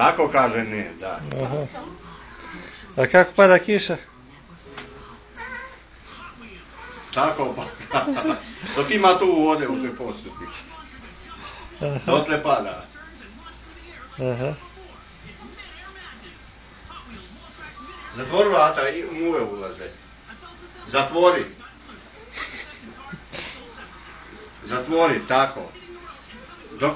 Tako kaže ne, da. Aha. A kako pada kiša? Tako pa. Dok ima tu vode u toj posupi. Dotle pada. Aha. Zatvor vrata i muve ulaze. Zatvori. Zatvori, tako. Dok